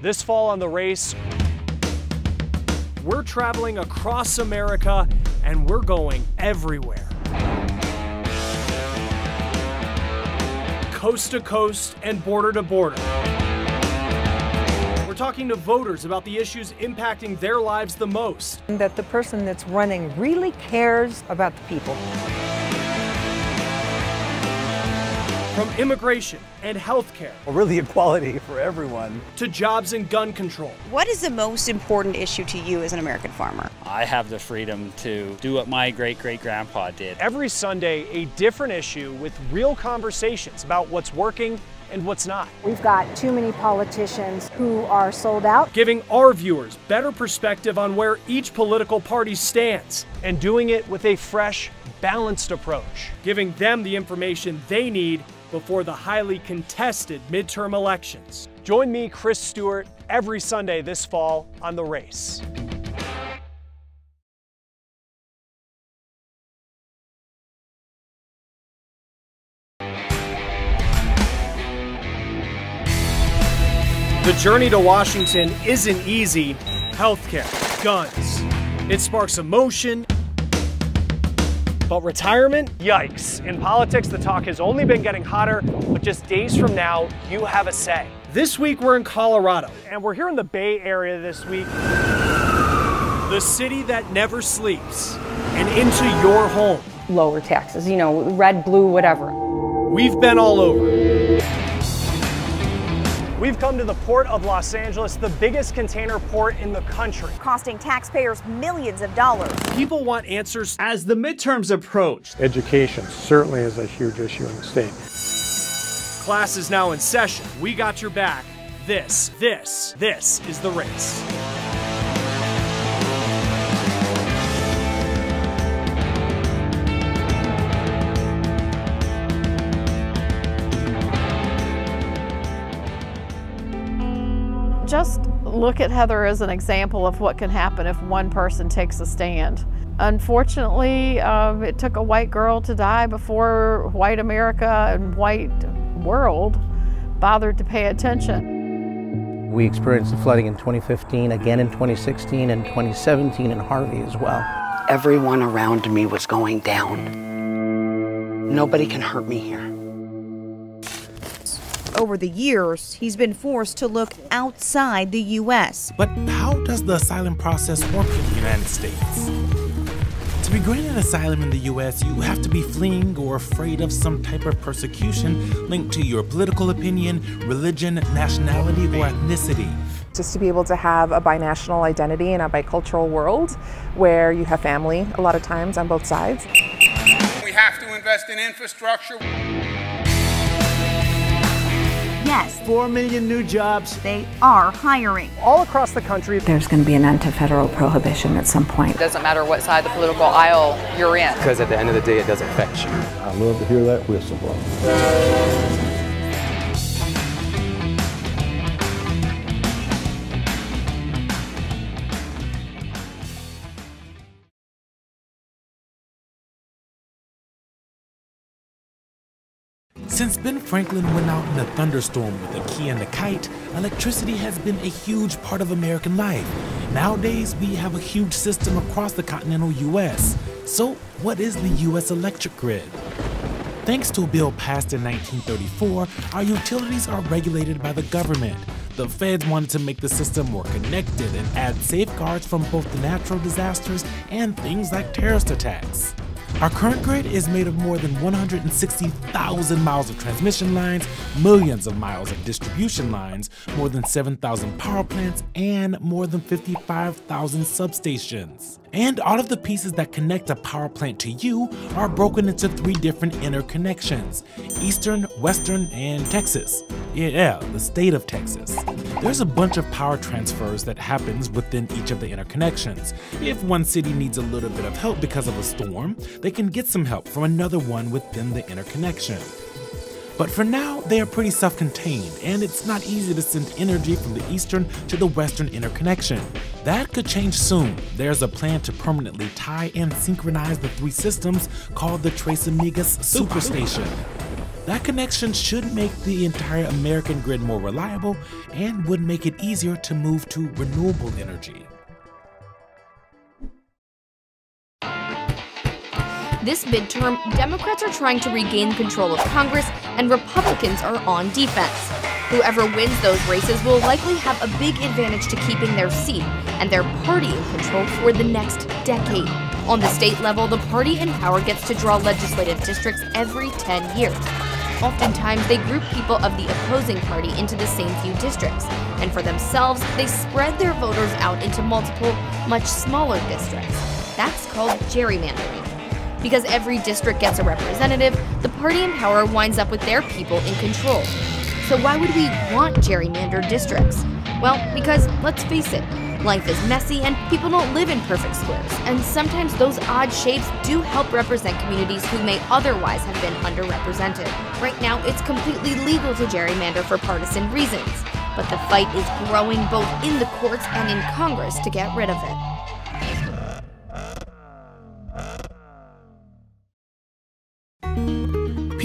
This fall on the race, we're traveling across America and we're going everywhere. Coast to coast and border to border. We're talking to voters about the issues impacting their lives the most. That the person that's running really cares about the people. From immigration and healthcare Well, really equality for everyone. to jobs and gun control. What is the most important issue to you as an American farmer? I have the freedom to do what my great great grandpa did. Every Sunday, a different issue with real conversations about what's working and what's not. We've got too many politicians who are sold out. Giving our viewers better perspective on where each political party stands and doing it with a fresh, balanced approach. Giving them the information they need before the highly contested midterm elections. Join me, Chris Stewart, every Sunday this fall on The Race. The journey to Washington isn't easy. Healthcare, guns. It sparks emotion. But retirement? Yikes. In politics, the talk has only been getting hotter, but just days from now, you have a say. This week, we're in Colorado, and we're here in the Bay Area this week. The city that never sleeps, and into your home. lower taxes, you know, red, blue, whatever. We've been all over. We've come to the Port of Los Angeles, the biggest container port in the country. Costing taxpayers millions of dollars. People want answers. As the midterms approach, Education certainly is a huge issue in the state. Class is now in session. We got your back. This, this, this is the race. Look at Heather as an example of what can happen if one person takes a stand. Unfortunately, um, it took a white girl to die before white America and white world bothered to pay attention. We experienced the flooding in 2015, again in 2016, and 2017 in Harvey as well. Everyone around me was going down. Nobody can hurt me here. Over the years, he's been forced to look outside the U.S. But how does the asylum process work in the United States? To be granted asylum in the US, you have to be fleeing or afraid of some type of persecution linked to your political opinion, religion, nationality, or ethnicity. Just to be able to have a binational identity in a bicultural world where you have family a lot of times on both sides. We have to invest in infrastructure. Yes, 4 million new jobs. they are hiring. All across the country, There's going to be an end to federal prohibition at some point. It doesn't matter what side of the political aisle you're in. Because at the end of the day, it doesn't affect you. I love to hear that whistle blow. Ben Franklin went out in a thunderstorm with a key and a kite, electricity has been a huge part of American life. Nowadays, we have a huge system across the continental US. So, what is the US electric grid? Thanks to a bill passed in 1934, our utilities are regulated by the government. The feds wanted to make the system more connected and add safeguards from both the natural disasters and things like terrorist attacks. Our current grid is made of more than 160,000 miles of transmission lines, millions of miles of distribution lines, more than 7,000 power plants, and more than 55,000 substations. And all of the pieces that connect a power plant to you are broken into three different interconnections Eastern, Western, and Texas. Yeah, the state of Texas. There's a bunch of power transfers that happens within each of the interconnections. If one city needs a little bit of help because of a storm, they can get some help from another one within the interconnection. But for now, they are pretty self contained, and it's not easy to send energy from the eastern to the western interconnection. That could change soon. There's a plan to permanently tie and synchronize the three systems called the Tres Amigas Superstation. That connection should make the entire American grid more reliable and would make it easier to move to renewable energy. This midterm, Democrats are trying to regain control of Congress and Republicans are on defense. Whoever wins those races will likely have a big advantage to keeping their seat and their party in control for the next decade. On the state level, the party in power gets to draw legislative districts every 10 years. Oftentimes, they group people of the opposing party into the same few districts, and for themselves, they spread their voters out into multiple, much smaller districts. That's called gerrymandering. Because every district gets a representative, the party in power winds up with their people in control. So, why would we want gerrymandered districts? Well, because let's face it, life is messy and people don't live in perfect squares, and sometimes those odd shapes do help represent communities who may otherwise have been underrepresented. Right now, it's completely legal to gerrymander for partisan reasons, but the fight is growing both in the courts and in Congress to get rid of it.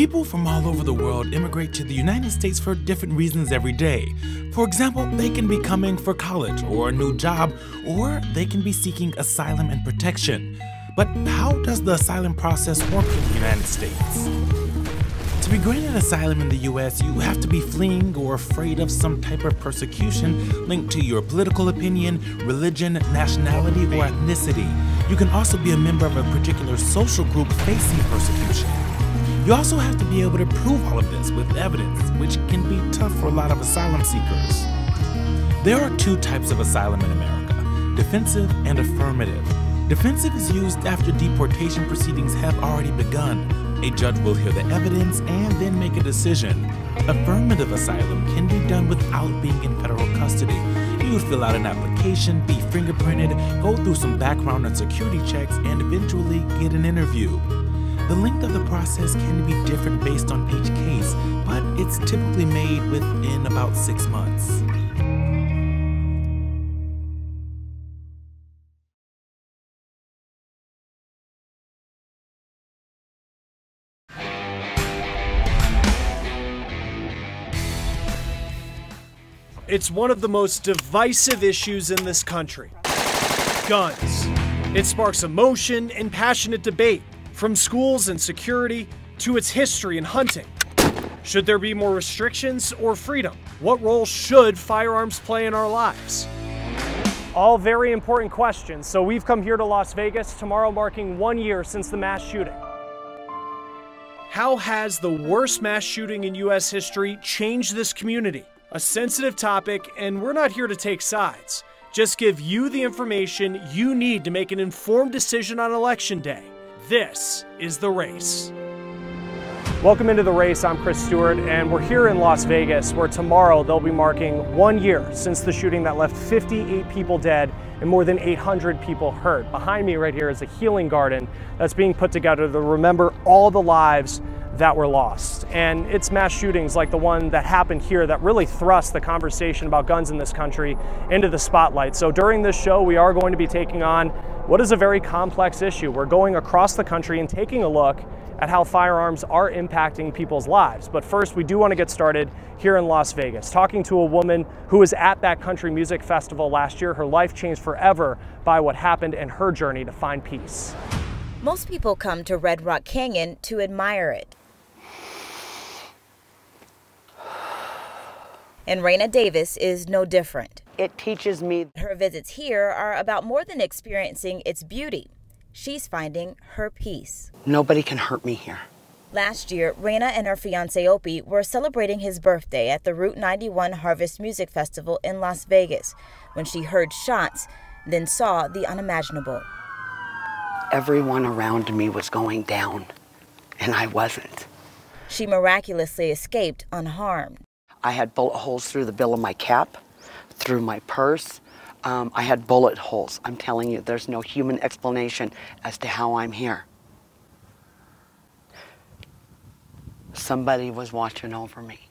People from all over the world immigrate to the United States for different reasons every day. For example, they can be coming for college or a new job, or they can be seeking asylum and protection. But how does the asylum process work in the United States? To be granted asylum in the US, you have to be fleeing or afraid of some type of persecution linked to your political opinion, religion, nationality, or ethnicity. You can also be a member of a particular social group facing persecution. You also have to be able to prove all of this with evidence, which can be tough for a lot of asylum seekers. There are two types of asylum in America defensive and affirmative. Defensive is used after deportation proceedings have already begun. A judge will hear the evidence and then make a decision. Affirmative asylum can be done without being in federal custody. You would fill out an application, be fingerprinted, go through some background and security checks, and eventually get an interview. The length of the process can be different based on each case, but it's typically made within about six months. It's one of the most divisive issues in this country guns. It sparks emotion and passionate debate, from schools and security to its history and hunting. Should there be more restrictions or freedom? What role should firearms play in our lives? All very important questions. So we've come here to Las Vegas tomorrow, marking one year since the mass shooting. How has the worst mass shooting in U.S. history changed this community? A sensitive topic, and we're not here to take sides. Just give you the information you need to make an informed decision on election day. This is The Race. Welcome into The Race. I'm Chris Stewart, and we're here in Las Vegas, where tomorrow they'll be marking one year since the shooting that left 58 people dead and more than 800 people hurt. Behind me, right here, is a healing garden that's being put together to remember all the lives that were lost. And it's mass shootings like the one that happened here that really thrust the conversation about guns in this country into the spotlight. So during this show, we are going to be taking on what is a very complex issue. We're going across the country and taking a look at how firearms are impacting people's lives. But first, we do want to get started here in Las Vegas, talking to a woman who was at that country music festival last year. Her life changed forever by what happened and her journey to find peace. Most people come to Red Rock Canyon to admire it. And Raina Davis is no different. It teaches me. Her visits here are about more than experiencing its beauty. She's finding her peace. Nobody can hurt me here. Last year, Raina and her fiance Opie were celebrating his birthday at the Route 91 Harvest Music Festival in Las Vegas when she heard shots, then saw the unimaginable. Everyone around me was going down, and I wasn't. She miraculously escaped unharmed. I had bullet holes through the bill of my cap, through my purse. Um, I had bullet holes. I'm telling you, there's no human explanation as to how I'm here. Somebody was watching over me.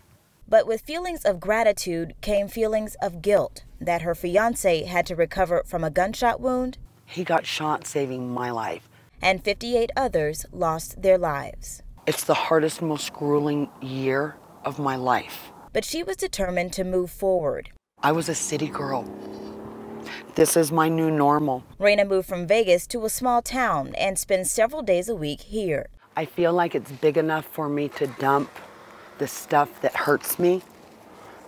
But with feelings of gratitude came feelings of guilt that her fiance had to recover from a gunshot wound. He got shot saving my life. And 58 others lost their lives. It's the hardest, most grueling year of my life. But she was determined to move forward. I was a city girl. This is my new normal. Raina moved from Vegas to a small town and spends several days a week here. I feel like it's big enough for me to dump the stuff that hurts me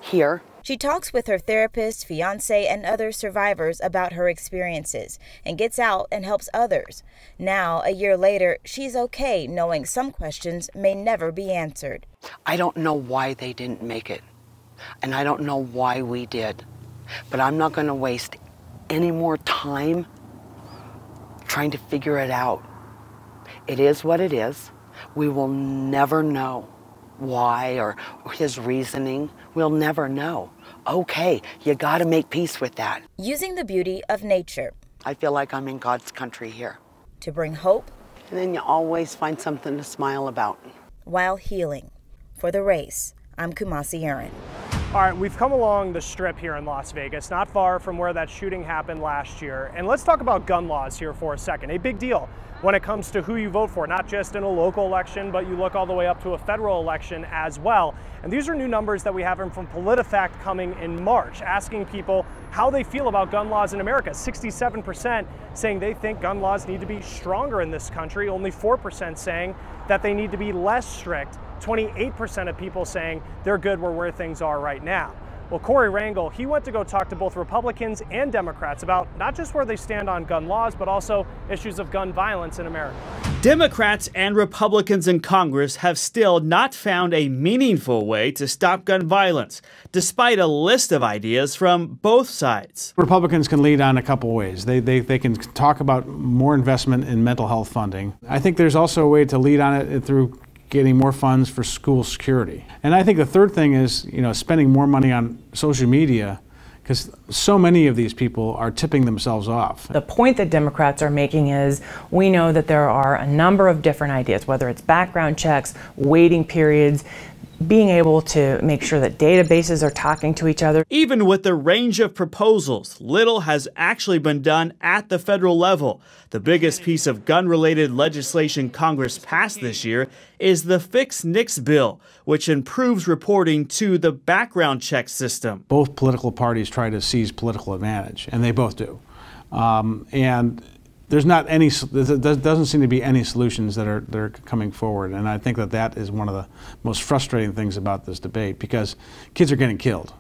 here. She talks with her therapist, fiance, and other survivors about her experiences and gets out and helps others. Now, a year later, she's okay knowing some questions may never be answered. I don't know why they didn't make it, and I don't know why we did, but I'm not going to waste any more time trying to figure it out. It is what it is. We will never know why or his reasoning. We'll never know. Okay, you got to make peace with that. Using the beauty of nature. I feel like I'm in God's country here. To bring hope. And then you always find something to smile about. While healing. For the race, I'm Kumasi Aaron. All right, we've come along the strip here in Las Vegas, not far from where that shooting happened last year. And let's talk about gun laws here for a second. A big deal when it comes to who you vote for, not just in a local election, but you look all the way up to a federal election as well. And these are new numbers that we have from PolitiFact coming in March, asking people how they feel about gun laws in America. 67% saying they think gun laws need to be stronger in this country, only 4% saying that they need to be less strict. 28% of people saying they're good where things are right now. Well, Corey Rangel, he went to go talk to both Republicans and Democrats about not just where they stand on gun laws, but also issues of gun violence in America. Democrats and Republicans in Congress have still not found a meaningful way to stop gun violence, despite a list of ideas from both sides. Republicans can lead on a couple ways. They, they, they can talk about more investment in mental health funding. I think there's also a way to lead on it through getting more funds for school security. And I think the third thing is, you know, spending more money on social media because so many of these people are tipping themselves off. The point that Democrats are making is we know that there are a number of different ideas, whether it's background checks, waiting periods, being able to make sure that databases are talking to each other. Even with the range of proposals, little has actually been done at the federal level. The biggest piece of gun related legislation Congress passed this year is the Fix NICS bill, which improves reporting to the background check system. Both political parties try to seize political advantage, and they both do. Um, and there's not any, there doesn't seem to be any solutions that are, that are coming forward. And I think that that is one of the most frustrating things about this debate because kids are getting killed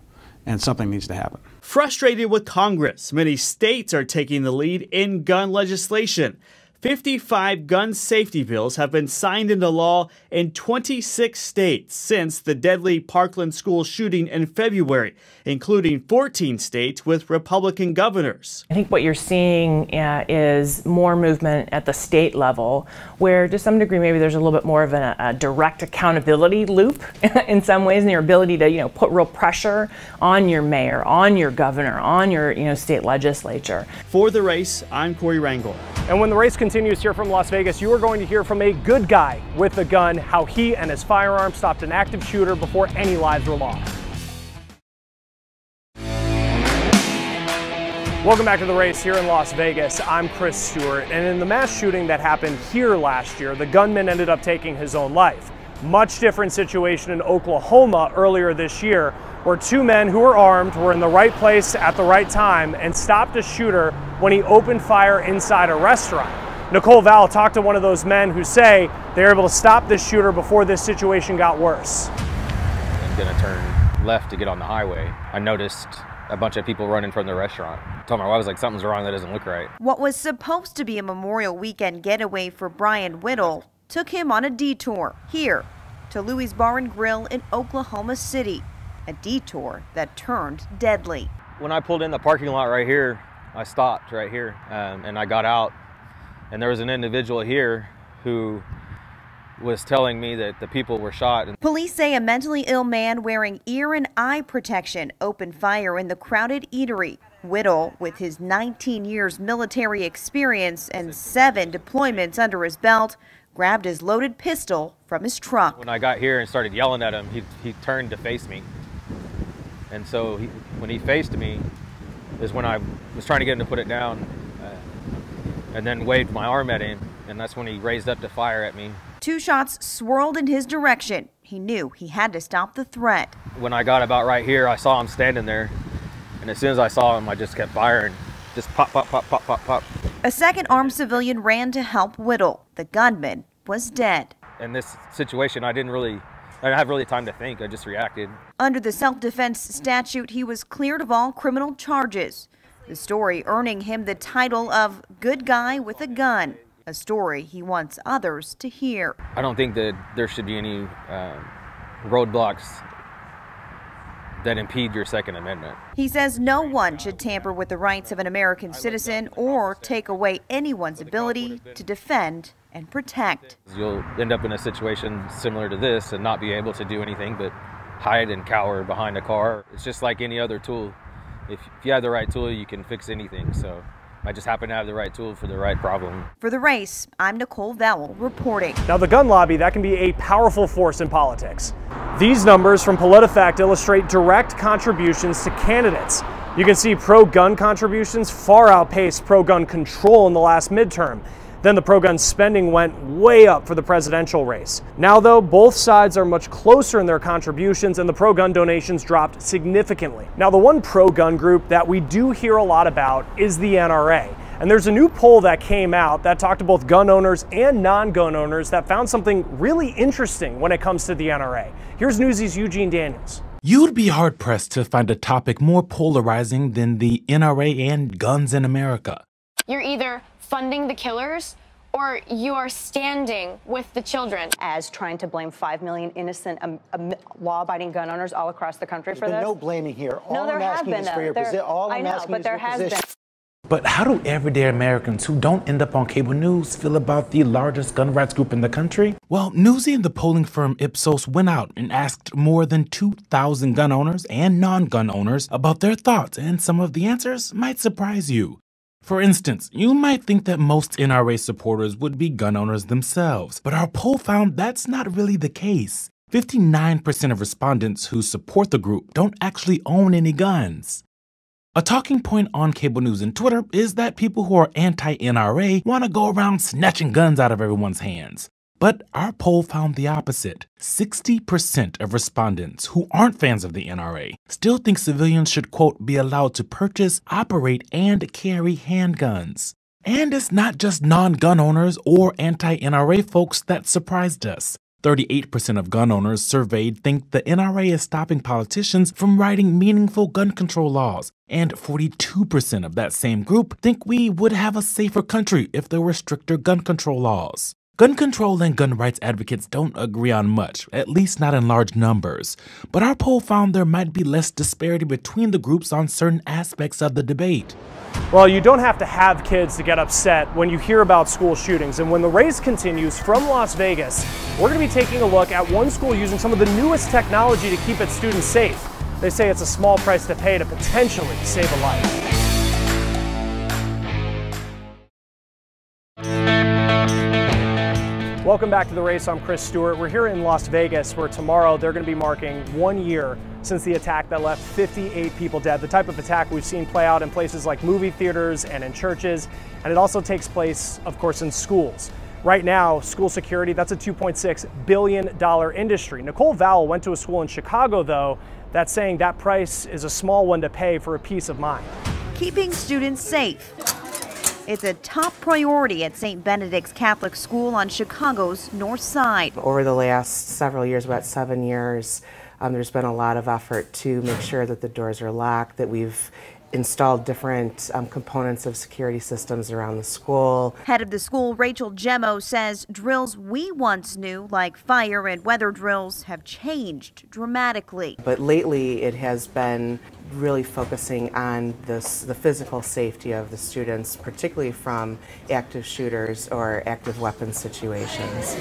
and something needs to happen. Frustrated with Congress, many states are taking the lead in gun legislation. 55 gun safety bills have been signed into law in 26 states since the deadly Parkland school shooting in February, including 14 states with Republican governors. I think what you're seeing uh, is more movement at the state level, where to some degree maybe there's a little bit more of a, a direct accountability loop in some ways, in your ability to you know put real pressure on your mayor, on your governor, on your you know state legislature. For the race, I'm Corey Rangel. And when the race continues here from Las Vegas, you are going to hear from a good guy with a gun, how he and his firearm stopped an active shooter before any lives were lost. Welcome back to the race here in Las Vegas. I'm Chris Stewart, and in the mass shooting that happened here last year, the gunman ended up taking his own life. Much different situation in Oklahoma earlier this year, where two men who were armed were in the right place at the right time and stopped a shooter when he opened fire inside a restaurant. Nicole Vowell talked to one of those men who say they were able to stop this shooter before this situation got worse. I'm gonna turn left to get on the highway. I noticed a bunch of people running from the restaurant. I told my wife, I was like, something's wrong, that doesn't look right. What was supposed to be a Memorial Weekend getaway for Brian Whittle took him on a detour here to Louie's Bar and Grill in Oklahoma City, a detour that turned deadly. When I pulled in the parking lot right here, I stopped right here um, and I got out and there was an individual here who was telling me that the people were shot. Police say a mentally ill man wearing ear and eye protection opened fire in the crowded eatery. Whittle, with his 19 years military experience and seven deployments under his belt, grabbed his loaded pistol from his truck. When I got here and started yelling at him, he, he turned to face me. And so he, when he faced me, is when I was trying to get him to put it down and then waved my arm at him. And that's when he raised up to fire at me. Two shots swirled in his direction. He knew he had to stop the threat. When I got about right here, I saw him standing there. And as soon as I saw him, I just kept firing. Just pop, pop, pop, pop, pop, pop. A second armed civilian ran to help Whittle. The gunman was dead. In this situation, I didn't really, I didn't have really time to think. I just reacted. Under the self-defense statute, he was cleared of all criminal charges. The story earning him the title of Good Guy with a Gun, a story he wants others to hear. I don't think that there should be any uh, roadblocks that impede your Second Amendment. He says no one should tamper with the rights of an American citizen or take away anyone's ability to defend and protect. You'll end up in a situation similar to this and not be able to do anything but hide and cower behind a car. It's just like any other tool. If, if you have the right tool, you can fix anything. So I just happen to have the right tool for the right problem. For the race, I'm Nicole Vowell reporting. Now, the gun lobby, that can be a powerful force in politics. These numbers from PolitiFact illustrate direct contributions to candidates. You can see pro gun contributions far outpaced pro gun control in the last midterm. Then the pro gun spending went way up for the presidential race. Now, though, both sides are much closer in their contributions and the pro gun donations dropped significantly. Now, the one pro gun group that we do hear a lot about is the NRA. And there's a new poll that came out that talked to both gun owners and non gun owners that found something really interesting when it comes to the NRA. Here's Newsy's Eugene Daniels. You'd be hard pressed to find a topic more polarizing than the NRA and guns in America. You're either funding the killers or you are standing with the children. As trying to blame 5 million innocent um, um, law abiding gun owners all across the country There's for this? no blaming here. All no, there I'm have asking been, is for your there, position. All I I'm know, asking but is there has position. been. But how do everyday Americans who don't end up on cable news feel about the largest gun rights group in the country? Well, Newsy and the polling firm Ipsos went out and asked more than 2,000 gun owners and non gun owners about their thoughts, and some of the answers might surprise you. For instance, you might think that most NRA supporters would be gun owners themselves, but our poll found that's not really the case. 59% of respondents who support the group don't actually own any guns. A talking point on cable news and Twitter is that people who are anti NRA want to go around snatching guns out of everyone's hands. But our poll found the opposite. 60% of respondents who aren't fans of the NRA still think civilians should, quote, be allowed to purchase, operate, and carry handguns. And it's not just non gun owners or anti NRA folks that surprised us. 38% of gun owners surveyed think the NRA is stopping politicians from writing meaningful gun control laws, and 42% of that same group think we would have a safer country if there were stricter gun control laws. Gun control and gun rights advocates don't agree on much, at least not in large numbers. But our poll found there might be less disparity between the groups on certain aspects of the debate. Well, you don't have to have kids to get upset when you hear about school shootings. And when the race continues from Las Vegas, we're going to be taking a look at one school using some of the newest technology to keep its students safe. They say it's a small price to pay to potentially save a life. Welcome back to the race. I'm Chris Stewart. We're here in Las Vegas where tomorrow they're going to be marking one year since the attack that left 58 people dead. The type of attack we've seen play out in places like movie theaters and in churches. And it also takes place, of course, in schools. Right now, school security, that's a $2.6 billion industry. Nicole Vowell went to a school in Chicago, though, that's saying that price is a small one to pay for a peace of mind. Keeping students safe. It's a top priority at St. Benedict's Catholic School on Chicago's North Side. Over the last several years, about seven years, um, there's been a lot of effort to make sure that the doors are locked, that we've installed different um, components of security systems around the school. Head of the school, Rachel Gemmo, says drills we once knew, like fire and weather drills, have changed dramatically. But lately, it has been really focusing on this, the physical safety of the students, particularly from active shooters or active weapon situations.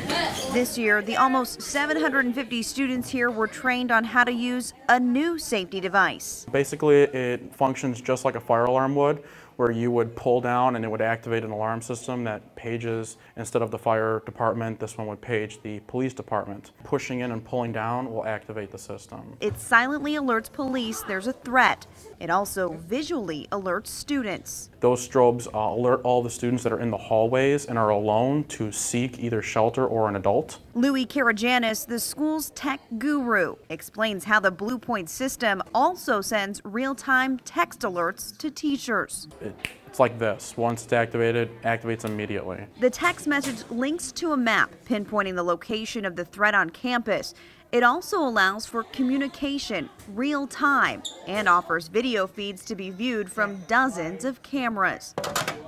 This year, the almost 750 students here were trained on how to use a new safety device. Basically, it functions just like a fire alarm would. Where you would pull down and it would activate an alarm system that pages, instead of the fire department, this one would page the police department. Pushing in and pulling down will activate the system. It silently alerts police there's a threat. It also visually alerts students. Those strobes uh, alert all the students that are in the hallways and are alone to seek either shelter or an adult. Louis Karajanis, the school's tech guru, explains how the BluePoint system also sends real-time text alerts to teachers. It, it's like this. Once it's activated, activates immediately. The text message links to a map pinpointing the location of the threat on campus. It also allows for communication, real time, and offers video feeds to be viewed from dozens of cameras.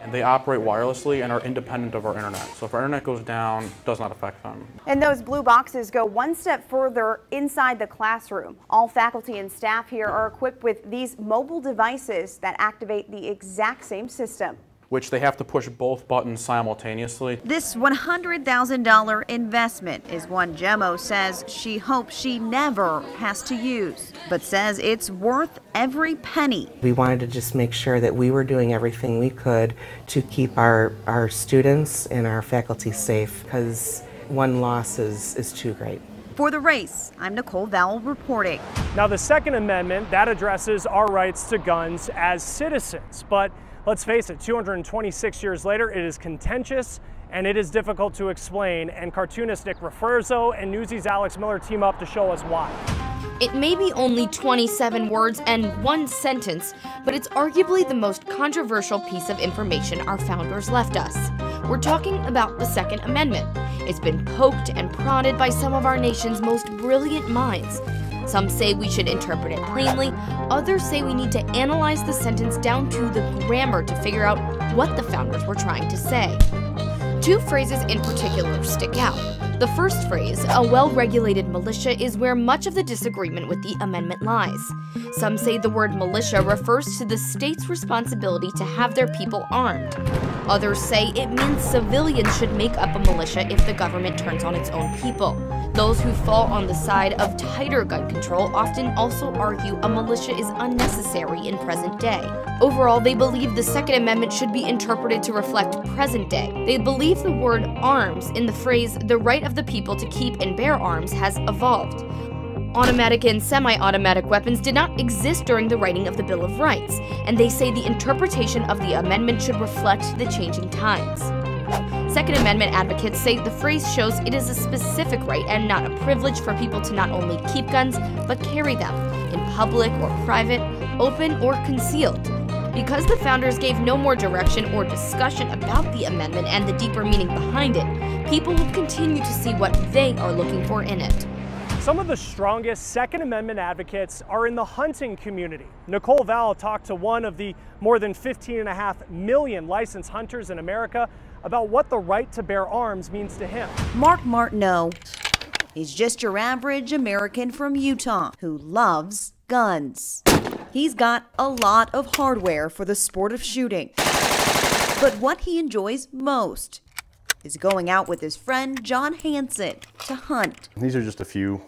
And they operate wirelessly and are independent of our internet. So if our internet goes down, it does not affect them. And those blue boxes go one step further inside the classroom. All faculty and staff here are equipped with these mobile devices that activate the exact same system which they have to push both buttons simultaneously. This $100,000 investment is one Gemo says she hopes she never has to use, but says it's worth every penny. We wanted to just make sure that we were doing everything we could to keep our, our students and our faculty safe because one loss is, is too great. For the race, I'm Nicole Vowell reporting. Now, the Second Amendment, that addresses our rights to guns as citizens, but Let's face it, 226 years later, it is contentious and it is difficult to explain, and cartoonist Nick Raferzo and Newsy's Alex Miller team up to show us why. It may be only 27 words and one sentence, but it's arguably the most controversial piece of information our founders left us. We're talking about the Second Amendment. It's been poked and prodded by some of our nation's most brilliant minds. Some say we should interpret it plainly, others say we need to analyze the sentence down to the grammar to figure out what the founders were trying to say. Two phrases in particular stick out. The first phrase, a well regulated militia, is where much of the disagreement with the amendment lies. Some say the word militia refers to the state's responsibility to have their people armed. Others say it means civilians should make up a militia if the government turns on its own people. Those who fall on the side of tighter gun control often also argue a militia is unnecessary in present day. Overall, they believe the Second Amendment should be interpreted to reflect present day. They believe the word arms in the phrase, the right of the people to keep and bear arms, has evolved. Automatic and semi automatic weapons did not exist during the writing of the Bill of Rights, and they say the interpretation of the amendment should reflect the changing times. Second Amendment advocates say the phrase shows it is a specific right and not a privilege for people to not only keep guns, but carry them in public or private, open or concealed. Because the founders gave no more direction or discussion about the amendment and the deeper meaning behind it, people will continue to see what they are looking for in it. Some of the strongest Second Amendment advocates are in the hunting community. Nicole Vowell talked to one of the more than 15.5 million licensed hunters in America about what the right to bear arms means to him. Mark Martineau. He's just your average American from Utah who loves guns. He's got a lot of hardware for the sport of shooting. But what he enjoys most is going out with his friend John Hanson to hunt. These are just a few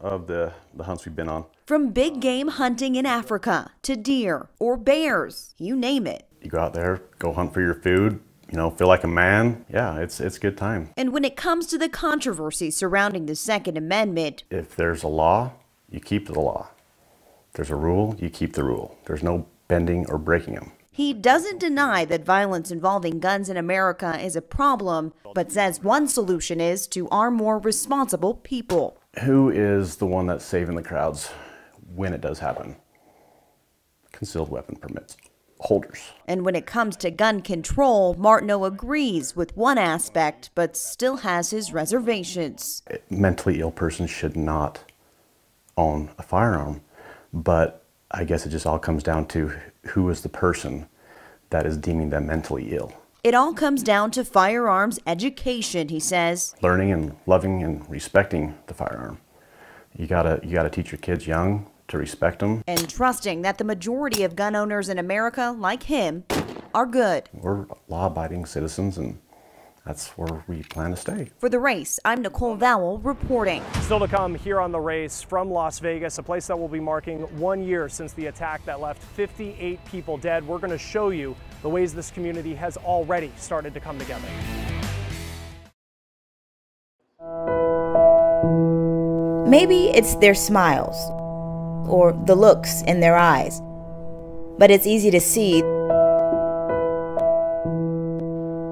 of the, the hunts we've been on. From big game hunting in Africa to deer or bears, you name it. You go out there, go hunt for your food, you know, feel like a man. Yeah, it's it's good time. And when it comes to the controversy surrounding the Second Amendment, if there's a law, you keep the law. If there's a rule, you keep the rule. There's no bending or breaking them. He doesn't deny that violence involving guns in America is a problem, but says one solution is to arm more responsible people. Who is the one that's saving the crowds when it does happen? Concealed weapon permits holders. And when it comes to gun control, Martineau agrees with one aspect, but still has his reservations. A mentally ill person should not own a firearm, but I guess it just all comes down to who is the person that is deeming them mentally ill. It all comes down to firearms education, he says. Learning and loving and respecting the firearm. You gotta you gotta teach your kids young to respect them. And trusting that the majority of gun owners in America, like him, are good. We're law abiding citizens and that's where we plan to stay. For the race, I'm Nicole Vowell reporting. Still to come here on the race from Las Vegas, a place that will be marking one year since the attack that left 58 people dead. We're going to show you the ways this community has already started to come together. Maybe it's their smiles or the looks in their eyes, but it's easy to see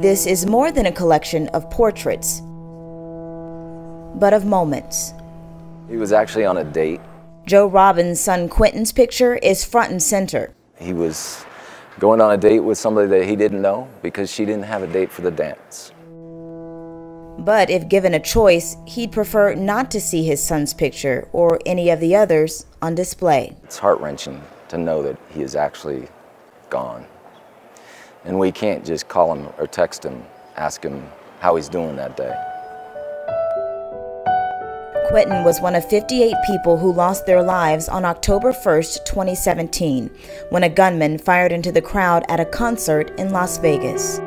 this is more than a collection of portraits, but of moments. He was actually on a date. Joe Robbins' son Quinton's picture is front and center. He was going on a date with somebody that he didn't know because she didn't have a date for the dance. But if given a choice, he'd prefer not to see his son's picture or any of the others on display. It's heart wrenching to know that he is actually gone. And we can't just call him or text him, ask him how he's doing that day. Quinton was one of 58 people who lost their lives on October 1st, 2017, when a gunman fired into the crowd at a concert in Las Vegas.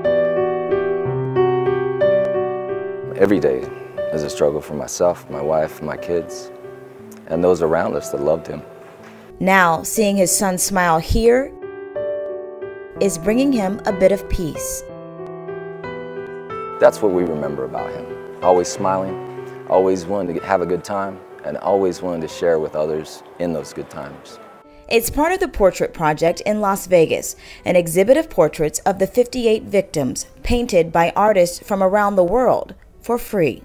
Every day is a struggle for myself, my wife, my kids, and those around us that loved him. Now, seeing his son smile here is bringing him a bit of peace. That's what we remember about him. Always smiling, always willing to have a good time, and always willing to share with others in those good times. It's part of the Portrait Project in Las Vegas, an exhibit of portraits of the 58 victims painted by artists from around the world for free.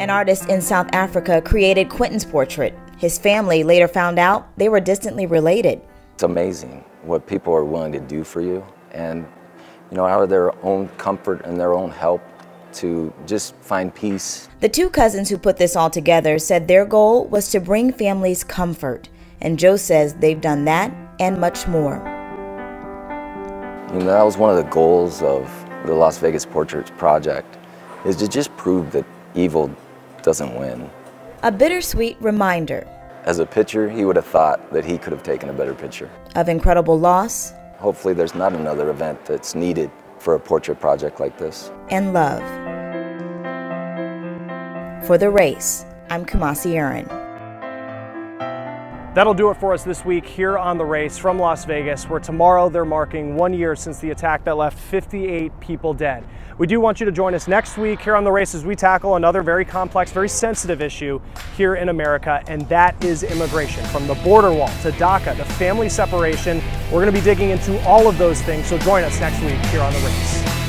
An artist in South Africa created Quinton's portrait. His family later found out they were distantly related. It's amazing what people are willing to do for you and you know out of their own comfort and their own help to just find peace. The two cousins who put this all together said their goal was to bring families comfort, and Joe says they've done that and much more. You know, that was one of the goals of the Las Vegas Portraits Project, is to just prove that evil doesn't win. A bittersweet reminder. As a pitcher, he would have thought that he could have taken a better picture. Of incredible loss. Hopefully there's not another event that's needed for a portrait project like this. And love. For the race, I'm Kumasi Aaron. That'll do it for us this week here on The Race from Las Vegas, where tomorrow they're marking one year since the attack that left 58 people dead. We do want you to join us next week here on The Race as we tackle another very complex, very sensitive issue here in America, and that is immigration. From the border wall to DACA to family separation, we're going to be digging into all of those things, so join us next week here on The Race.